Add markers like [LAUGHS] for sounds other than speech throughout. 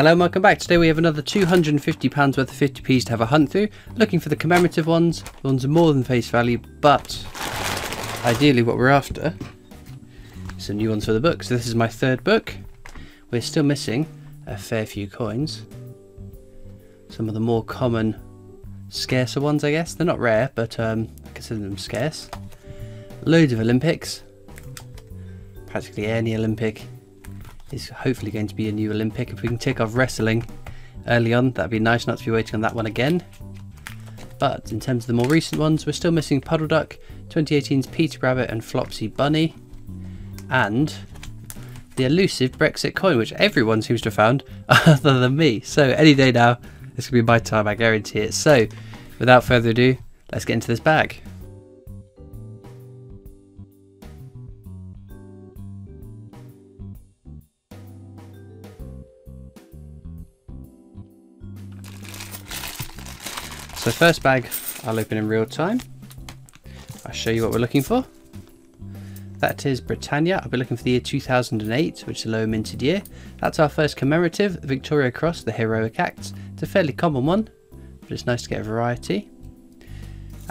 Hello and welcome back. Today we have another £250 worth of 50p's to have a hunt through, looking for the commemorative ones, the ones more than face value, but ideally what we're after is some new ones for the book. So this is my third book. We're still missing a fair few coins. Some of the more common, scarcer ones I guess. They're not rare, but um, I consider them scarce. Loads of Olympics. Practically any Olympic is hopefully going to be a new Olympic. If we can tick off wrestling early on, that'd be nice not to be waiting on that one again. But in terms of the more recent ones, we're still missing Puddle Duck, 2018's Peter Rabbit and Flopsy Bunny, and the elusive Brexit coin, which everyone seems to have found [LAUGHS] other than me. So any day now, this could be my time, I guarantee it. So without further ado, let's get into this bag. So first bag I'll open in real time. I'll show you what we're looking for. That is Britannia. I'll be looking for the year 2008, which is a low minted year. That's our first commemorative, Victoria Cross, the Heroic Acts. It's a fairly common one, but it's nice to get a variety.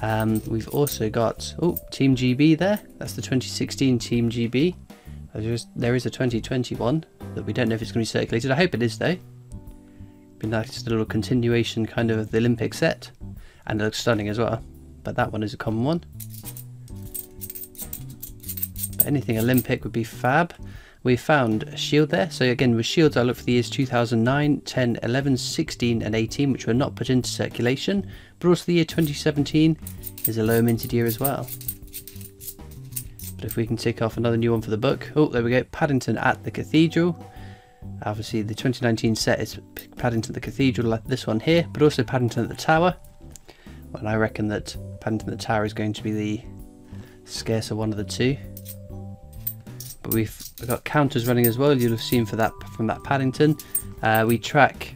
Um, we've also got oh Team GB there. That's the 2016 Team GB. There is a 2021 that we don't know if it's going to be circulated. I hope it is though. Be nice, a little continuation kind of the Olympic set and it looks stunning as well. But that one is a common one. But anything Olympic would be fab. We found a shield there. So again, with shields, I look for the years 2009, 10, 11, 16 and 18, which were not put into circulation. But also the year 2017 is a low minted year as well. But if we can tick off another new one for the book. Oh, there we go. Paddington at the Cathedral. Obviously, the 2019 set is Paddington the Cathedral, like this one here, but also Paddington at the Tower. And I reckon that Paddington the Tower is going to be the scarcer one of the two. But we've got counters running as well. You'll have seen for that from that Paddington. Uh, we track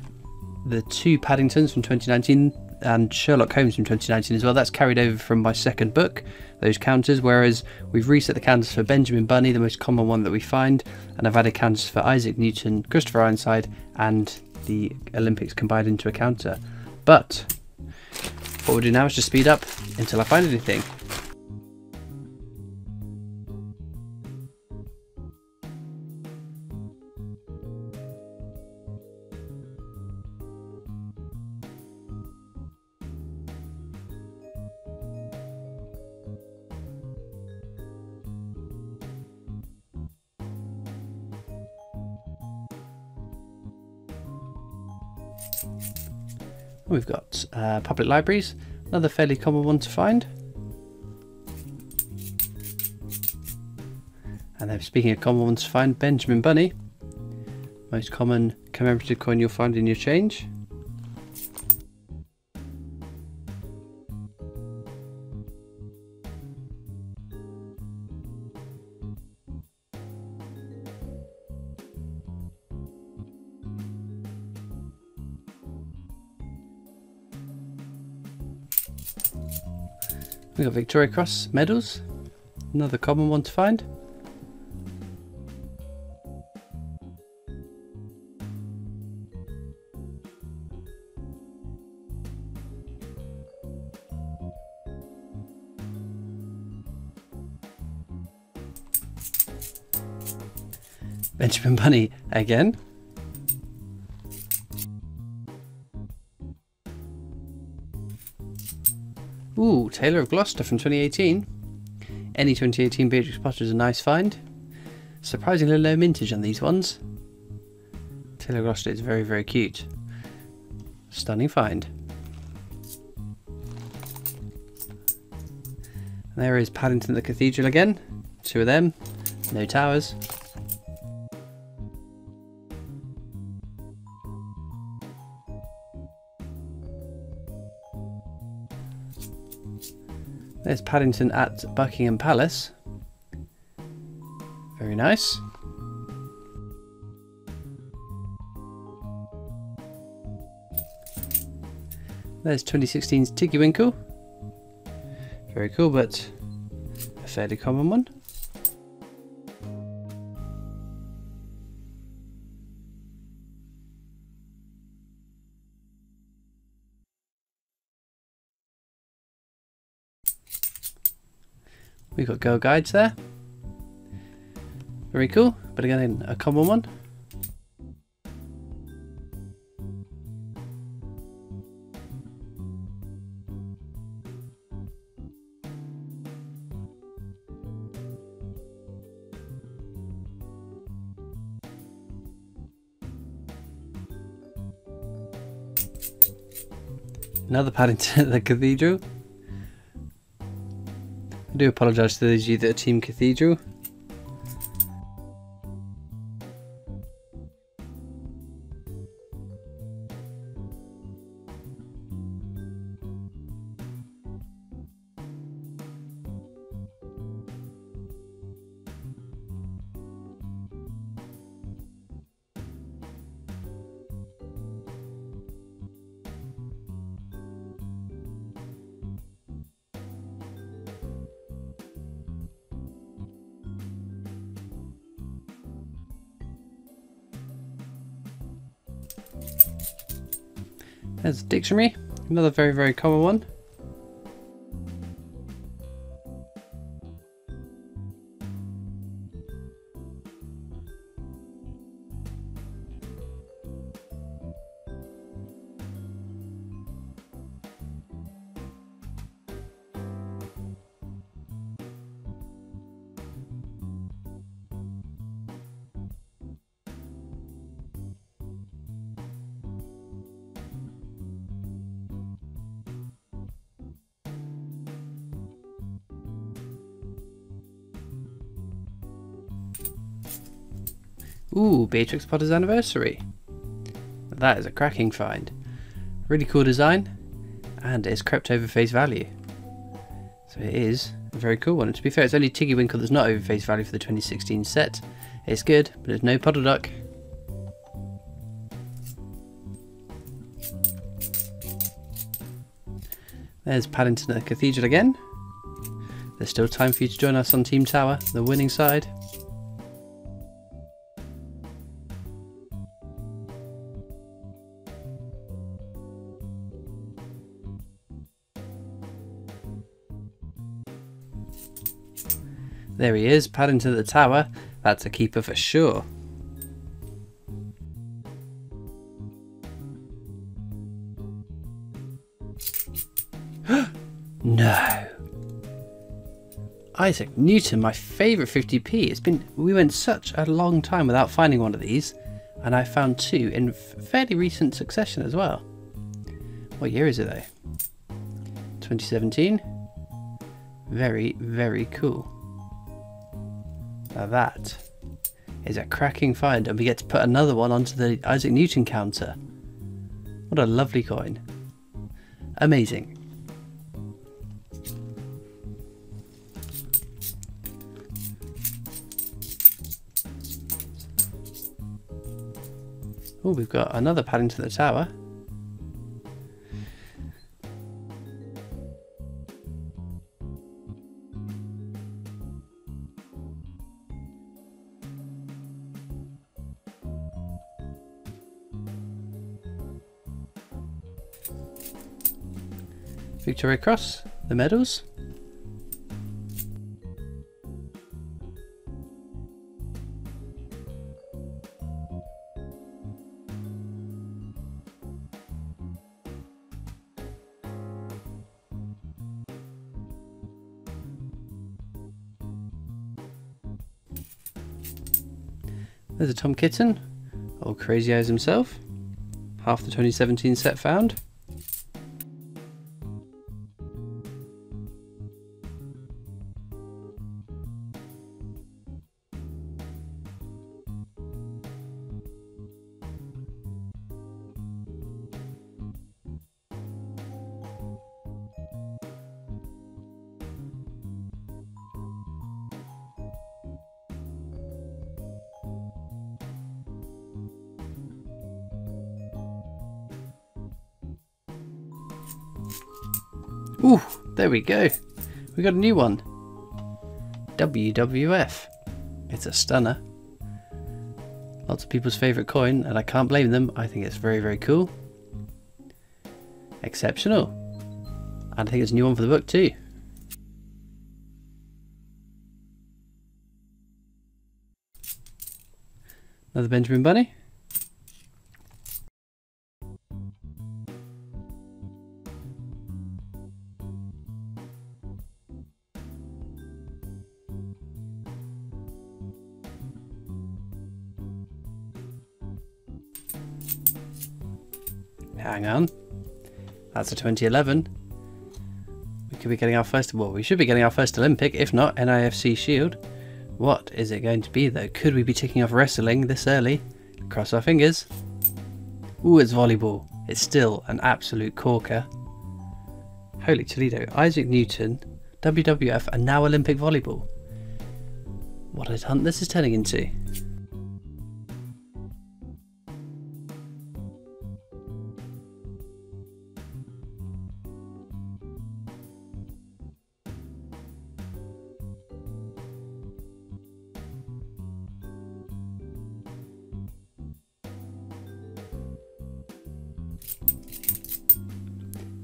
the two Paddingtons from 2019 and Sherlock Holmes from 2019 as well. That's carried over from my second book, those counters, whereas we've reset the counters for Benjamin Bunny, the most common one that we find, and I've added counters for Isaac Newton, Christopher Ironside, and the Olympics combined into a counter. But what we'll do now is just speed up until I find anything. We've got uh, public libraries, another fairly common one to find. And then speaking of common ones to find, Benjamin Bunny, most common commemorative coin you'll find in your change. We got Victoria Cross medals, another common one to find. Benjamin Bunny again. Tailor of Gloucester from 2018. Any 2018 Beatrix Potter is a nice find. Surprisingly low mintage on these ones. Tailor of Gloucester is very, very cute. Stunning find. There is Paddington the Cathedral again. Two of them. No towers. There's Paddington at Buckingham Palace. Very nice. There's 2016's Tiggy Winkle. Very cool, but a fairly common one. We've got girl guides there. Very cool, but again, a common one. Another Paddington at [LAUGHS] the Cathedral. I do apologise to you that Team Cathedral. There's dictionary, another very, very common one. Ooh, Beatrix Potter's anniversary. That is a cracking find. Really cool design, and it's crept over face value. So it is a very cool one. And to be fair, it's only Tiggy Winkle that's not over face value for the 2016 set. It's good, but there's no Puddle Duck. There's Paddington at the Cathedral again. There's still time for you to join us on Team Tower, the winning side. There he is, Paddington at the tower. That's a keeper for sure. [GASPS] no. Isaac Newton, my favourite 50p. It's been we went such a long time without finding one of these, and I found two in fairly recent succession as well. What year is it though? 2017. Very, very cool. Now that is a cracking find and we get to put another one onto the Isaac Newton counter. What a lovely coin. Amazing. Oh, we've got another Paddington the Tower. Victoria Cross, the medals. There's a Tom Kitten, old Crazy Eyes himself. Half the 2017 set found. Ooh, there we go. We got a new one. WWF. It's a stunner. Lots of people's favourite coin, and I can't blame them. I think it's very, very cool. Exceptional. And I think it's a new one for the book too. Another Benjamin Bunny. Hang on. That's a 2011. We could be getting our first, well, we should be getting our first Olympic, if not NIFC Shield. What is it going to be though? Could we be ticking off wrestling this early? Cross our fingers. Ooh, it's volleyball. It's still an absolute corker. Holy Toledo. Isaac Newton, WWF, and now Olympic volleyball. What a hunt this is turning into.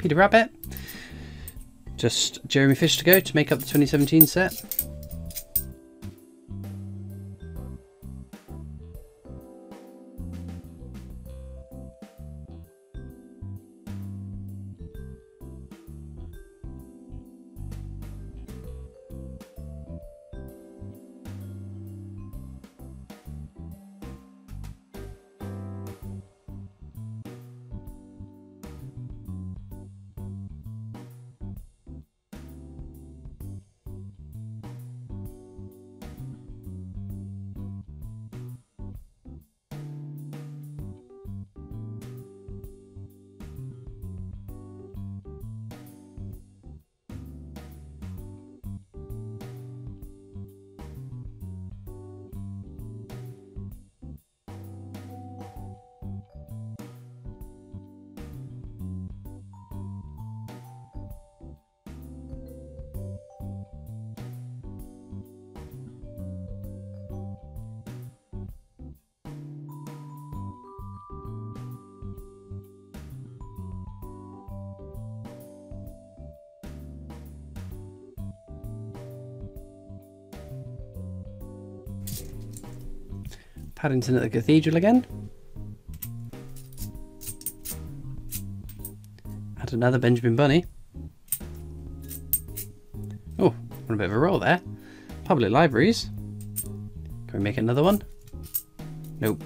Peter Rabbit. Just Jeremy Fish to go to make up the 2017 set. Paddington at the Cathedral again. Add another Benjamin Bunny. Oh, a bit of a roll there. Public libraries. Can we make another one? Nope.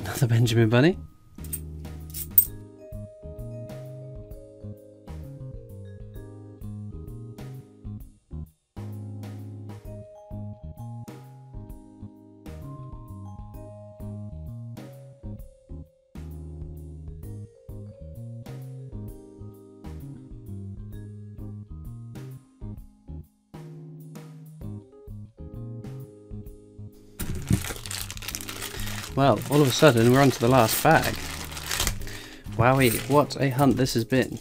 Another Benjamin Bunny. Well, all of a sudden we're on to the last bag. Wowie, what a hunt this has been.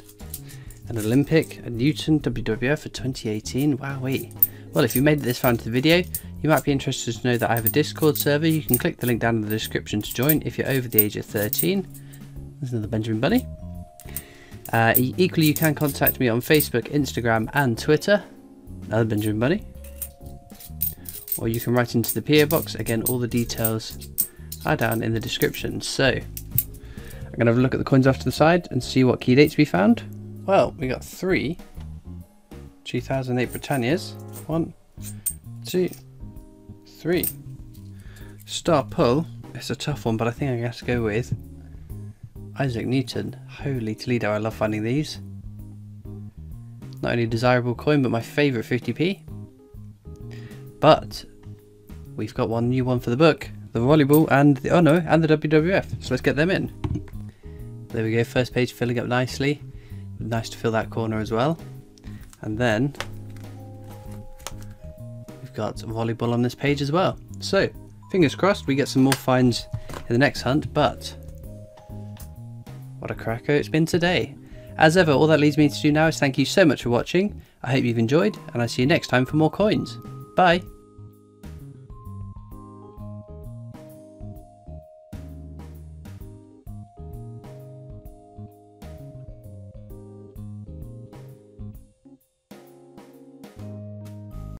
An Olympic, a Newton WWF for 2018, wowie. Well, if you made it this far into the video, you might be interested to know that I have a Discord server. You can click the link down in the description to join if you're over the age of 13. There's another Benjamin Bunny. Uh, equally, you can contact me on Facebook, Instagram, and Twitter. Another Benjamin Bunny. Or you can write into the PO box. Again, all the details are down in the description. So I'm going to have a look at the coins off to the side and see what key dates we found. Well, we got three 2008 Britannias. One, two, three. Star pull. It's a tough one, but I think I'm going to have to go with Isaac Newton. Holy Toledo, I love finding these. Not only a desirable coin, but my favourite 50p. But we've got one new one for the book the volleyball and the, oh no, and the WWF. So let's get them in. There we go, first page filling up nicely. Nice to fill that corner as well. And then we've got volleyball on this page as well. So fingers crossed we get some more finds in the next hunt, but what a cracker it's been today. As ever, all that leaves me to do now is thank you so much for watching. I hope you've enjoyed, and I'll see you next time for more coins. Bye!